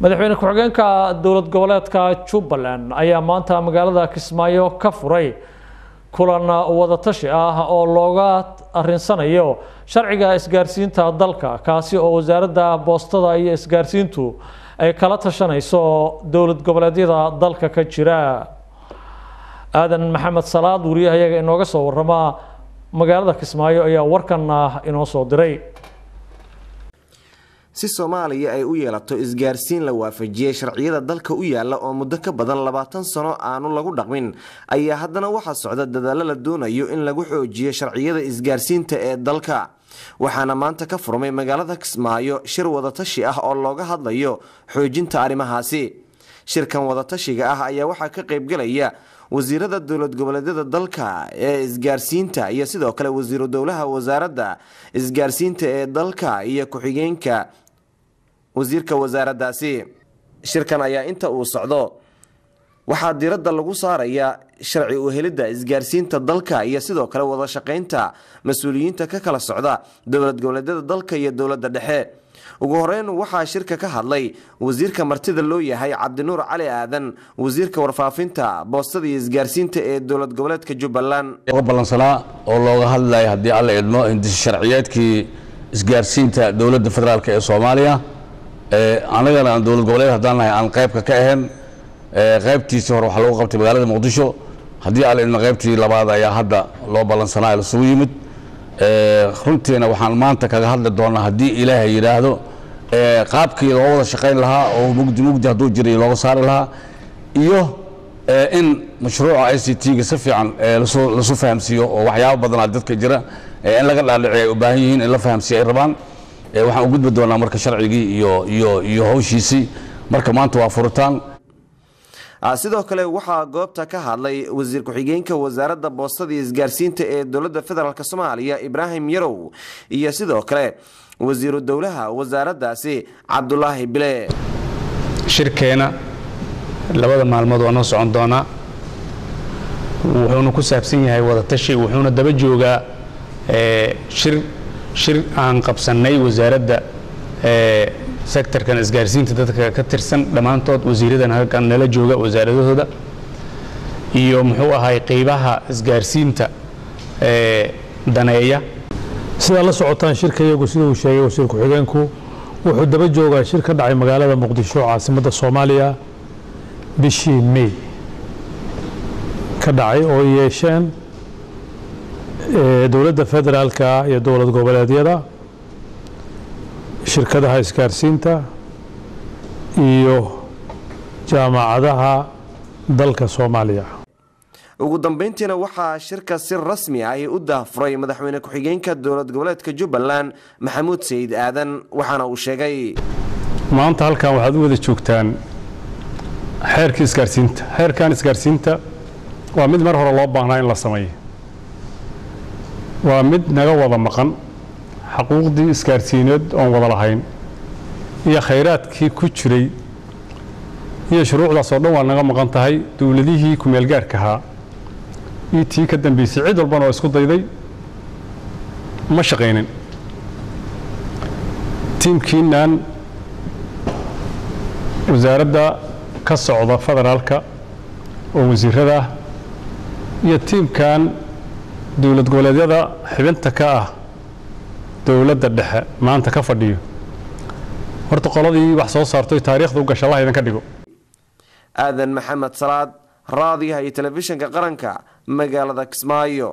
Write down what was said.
madaxweyne ku-xigeenka dowlad goboleedka jubbaland ayaa maanta magaalada kismaayo ka furay kulan wadatashi ah oo looga arinsanayo sharciga isgaarsiinta dalka kaasi oo wasaaradda boostada iyo isgaarsiintu ay kala tashanayso dowlad goboleedyada dalka ka jira. Aadan maxamed salaad wariyahayaga inooga soo warama magaalada kismaayo ayaa warkan inoo soo diray si soomaaliya ay u yeelato isgaarsiin la waafajiyey sharciyada dalka u yaalla oo muddo ka badan labaatan sano aanu lagu dhaqmin ayaa haddana waxaa socda dadaallo la doonayo in lagu xoojiyo sharciyada isgaarsiinta ee dalka. Waxaana maanta ka furmay magaalada kismaayo shir wadatashi ah oo looga hadlayo xoojinta arrimahaasi. Shirkan wadatashiga ah ayaa waxaa ka qaybgelaya wasiirada dowlad goboleedyada dalka ee isgaarsiinta iyo sidoo kale wasiiru dowlaha wasaaradda isgaarsiinta ee dalka iyo ku-xigeenka wasiirka wasaaraddaasi shirkan ayaa inta uu socdo waxaa diiradda lagu saarayaa sharci u helidda isgaarsiinta dalka iyo sidoo kale wada shaqaynta mas'uuliyiinta ka kala socda dowlad goboleedyada dalka iyo dowladda dhexe. Ugu horeyn waxaa shirka ka hadlay wasiirka martida loo yahay cabdinuur cali aadan wasiirka warfaafinta boostada iyo isgaarsiinta ee dowlad goboleedka jubbaland. Ballansanaa oo looga hadlaya haddii alla idmo hindisi sharciyeedkii isgaarsiinta dowladda federaalk ee soomaaliya annagana aan dowlad goboleed haddaan nahay aan qaybka ka ahayn qaybtiisii hore waxaa lagu qabtay magaalada muqdisho. Haddii alla idmo qaybtii labaad ayaa hadda loo ballansanaa lasugu yimid. Runtiina waxaan maanta kaga hadli doonaa haddii ilaahay yidhaahdo qaabkii loo wada shaqayn lahaa oo mugdi mugdi hadduu jiray looga saari lahaa iyo in mashruuca i c t-ga si fiican lasu fahamsiiyo oo waxyaabo badanaa dadka jira in laga dhaadhici ay u baahan yihiin in la fahamsiiyo ay rabaan waxaan u gudbi doonaa marka sharcigii iyo iyo iyo hawshiisii. Marka maanta waa furitaan. Sidoo kale waxaa goobta ka hadlay wasiir ku-xigeenka wasaaradda boostada iyo isgaarsiinta ee dowladda federaalk soomaaliya ibraahim yarow iyo sidoo kale wasiiru dowlaha wasaaraddaasi cabdulaahi bile. Shirkeena labada maalmood waa noo socon doonaa. Wuxuuna ku saabsan yahay wadatashi wuxuuna daba joogaa shir shir aan qabsannay wasaaradda sektorkan isgaarsiinta dadka ka tirsan dhammaantood wasiiradan halkan nala jooga wasaaradahooda iyo muxuu ahay qeybaha isgaarsiinta daneeya. Sidaa la socotaan shirka iyagu sida uu sheegay wasiir ku-xigeenku wuxuu daba joogaa shir ka dhacay magaalada muqdisho caasimadda soomaaliya bishii may. Ka dhacay oo yeesheen dowladda federaalka iyo dowlad goboleedyada shirkadaha isgaarsiinta iyo jaamacadaha dalka soomaaliya. Ugu dambeyntiina waxaa shirka si rasmi ah u daahfuray madaxweyne ku-xigeenka dowlad goboleedka jubbaland maxamuud sayid aadan waxaana uu sheegay maanta halkan waxaad u wada joogtaan xeerkii isgaarsiinta. Xeerkan isgaarsiinta waa mid mar hore loo baahnaa in la sameeyo waa mid naga wada maqan xaquuqdii isgaarsiineed oon wada lahayn iyo khayraadkii ku jiray iyo shuruucdaas oo dhan waa naga maqan tahay dowladihii kumeelgaarka ahaa. Iyo tii ka dambeysay cid walbana oo isku dayday ma shaqaynin tiimkiinan wasaaradda ka socda federaalka oo wasiirada ah iyo tiimkan dowlad goboleedyada xibinta ka ah dowladda dhexe maanta ka fadhiyo. Horta qoladii wax soo saartoy taariikhda u gasha allah idinka dhigo. Aadan maxamed salaad raadiyaha iyo telefishinka qaranka magaalada kismaayo